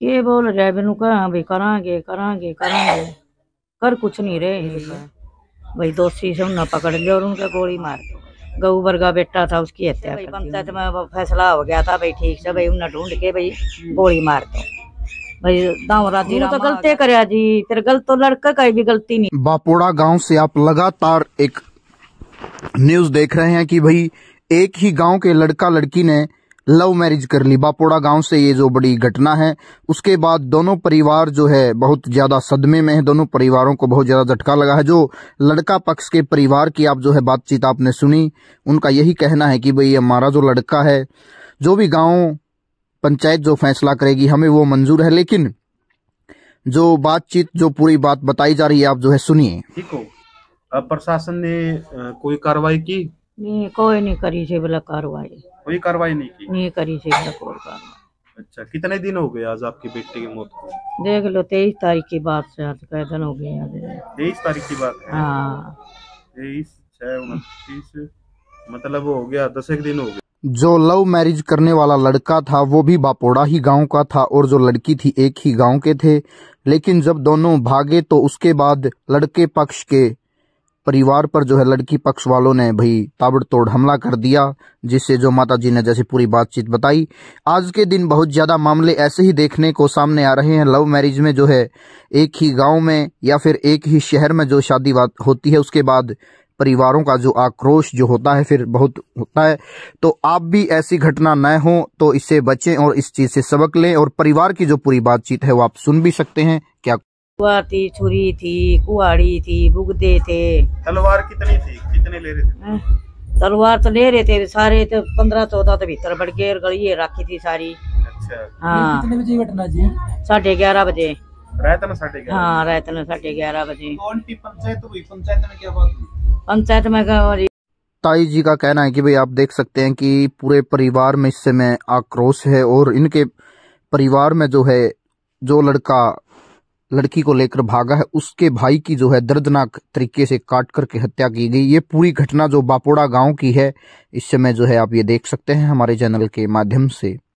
ये बोल रहे बिनु कहा भाई करांगे करांगे करांगे। कर कुछ नहीं रहे भाई दोषी से उन्हें पकड़ लिया और उनका गोली मार दो। गऊ वर्गा बेटा था उसकी हत्या भाई पंचायत में फैसला हो गया था भाई ठीक से भाई उन्हें ढूंढ के भाई गोली मार दो। भाई दाऊ राज़ी तो गलती करे जी फिर गलत तो लड़का का भी गलती नहीं। बापोड़ा गाँव से आप लगातार एक न्यूज़ देख रहे हैं कि भाई एक ही गाँव के लड़का लड़की ने लव मैरिज कर ली। बापोड़ा गाँव से ये जो बड़ी घटना है, उसके बाद दोनों परिवार जो है बहुत ज़्यादा सदमे में है। दोनों परिवारों को बहुत ज़्यादा झटका लगा है। जो लड़का पक्ष के परिवार की आप जो है बातचीत आपने सुनी, उनका यही कहना है कि भाई हमारा जो लड़का है, जो भी गाँव पंचायत जो फैसला करेगी, हमें वो मंजूर है। लेकिन जो बातचीत, जो पूरी बात बताई जा रही है, आप जो है सुनिए। प्रशासन ने कोई कार्रवाई की? नहीं कोई नहीं करी से बोला कार्रवाई कोई कार्रवाई नहीं की नहीं करी से बोला कोई कार्रवाई अच्छा कितने दिन हो गए आज आपकी बेटे की मौत को देख लो तेईस तारीख की बात से आज कै दिन हो गए आज तेईस तारीख की बात है हाँ तेईस छह उनतीस मतलब हो गया दस एक दिन हो गए जो लव मैरिज करने वाला लड़का था वो भी बापोड़ा ही गाँव का था और जो लड़की थी एक ही गाँव के थे। लेकिन जब दोनों भागे तो उसके बाद लड़के पक्ष के परिवार पर जो है लड़की पक्ष वालों ने भाई ताबड़तोड़ हमला कर दिया, जिससे जो माता जी ने जैसे पूरी बातचीत बताई। आज के दिन बहुत ज़्यादा मामले ऐसे ही देखने को सामने आ रहे हैं। लव मैरिज में जो है एक ही गाँव में या फिर एक ही शहर में जो शादी होती है, उसके बाद परिवारों का जो आक्रोश जो होता है, फिर बहुत होता है। तो आप भी ऐसी घटना न हो तो इससे बचें और इस चीज़ से सबक लें और परिवार की जो पूरी बातचीत है वो आप सुन भी सकते हैं। क्या तलवार थी छुरी थी कुहाड़ी थी बुगदे थे। तलवार कितनी थी? कितने ले रहे थे? तलवार तो ले रहे थे सारे तो पंद्रह चौदह तो भीतर बढ़ गए गली रखी थी सारी। अच्छा। हाँ। कितने बजे घटना जी? साढ़े ग्यारह बजे। रात साढ़े ग्यारह? हाँ रात साढ़े ग्यारह बजे। कौन सी पंचायत हुई? पंचायत में क्या बात हुई? पंचायत में ताई जी का कहना है कि भाई आप देख सकते हैं कि पूरे परिवार में इस समय आक्रोश है और इनके परिवार में जो है जो लड़का लड़की को लेकर भागा है। उसके भाई की जो है दर्दनाक तरीके से काट करके हत्या की गई। ये पूरी घटना जो बापोड़ा गाँव की है इस समय जो है आप ये देख सकते हैं हमारे चैनल के माध्यम से।